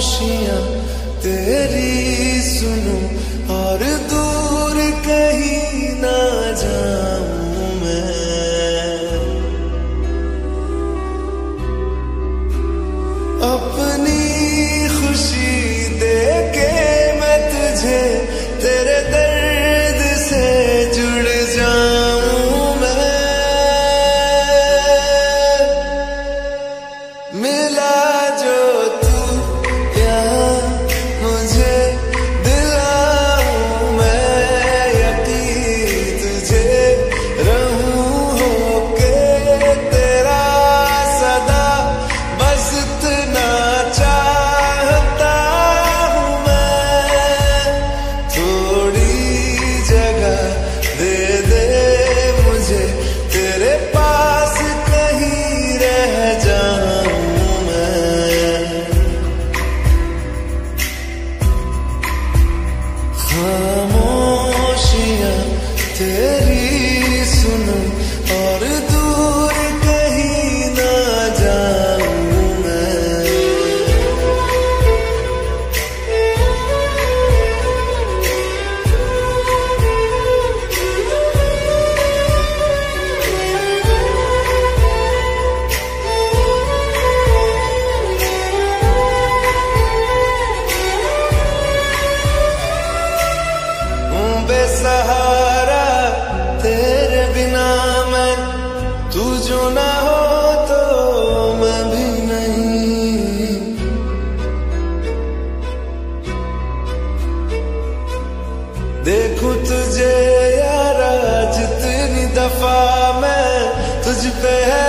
しや मैं तुझ पे है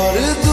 और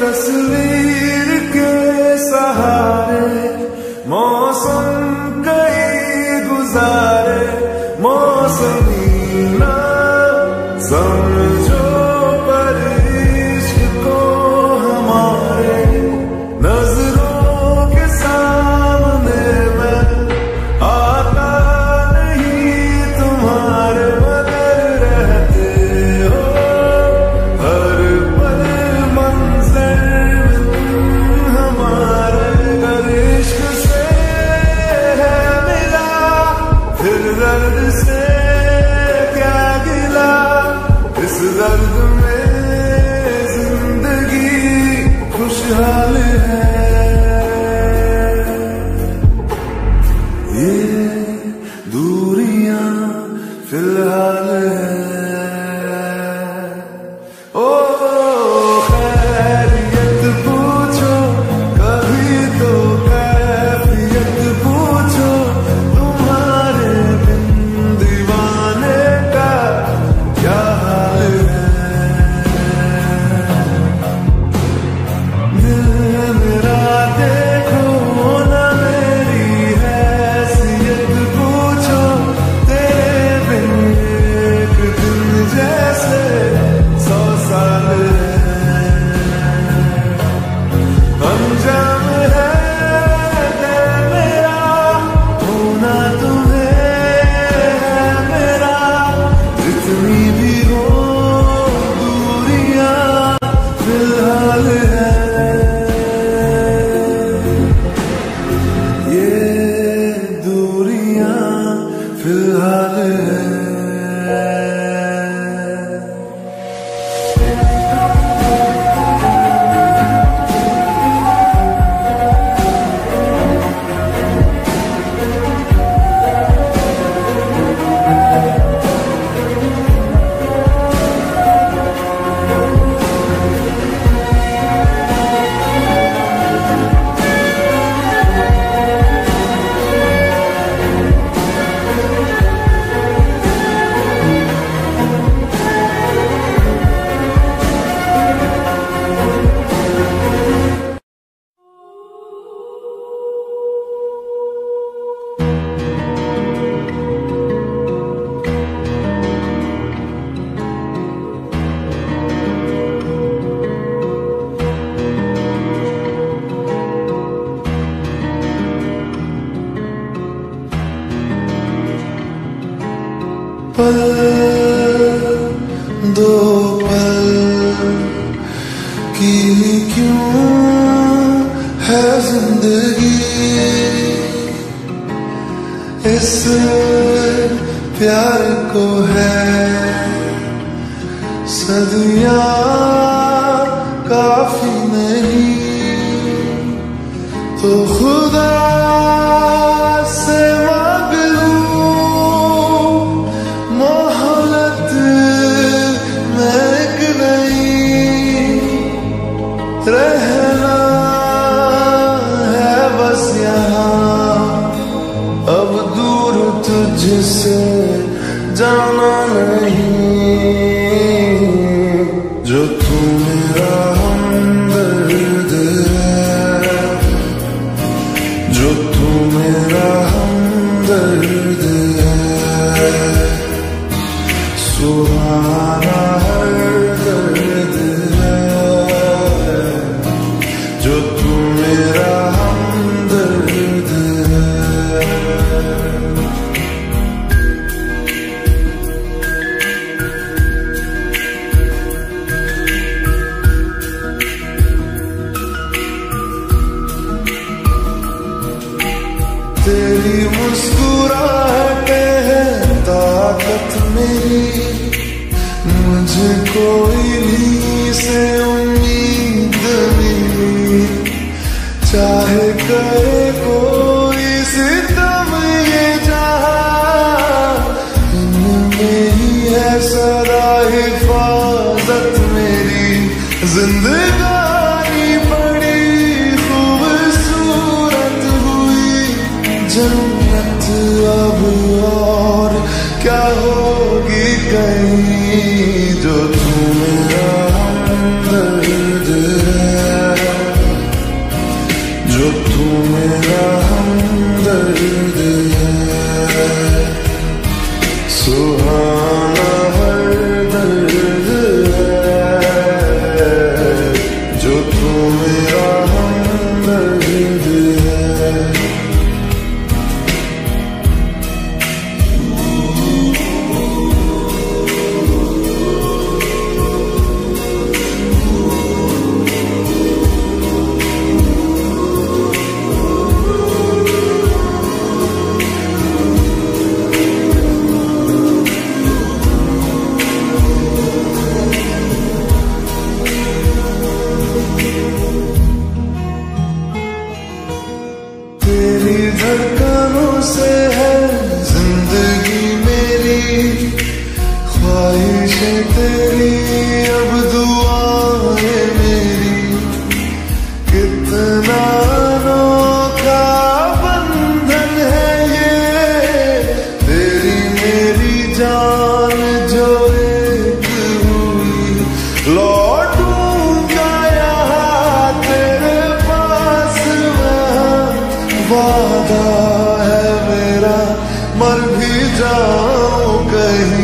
तस्वीर के सहारे पल दो पल। की क्यों है ज़िंदगी? इस प्यार को है सदिया धड़कनों से भी जाओ कहीं।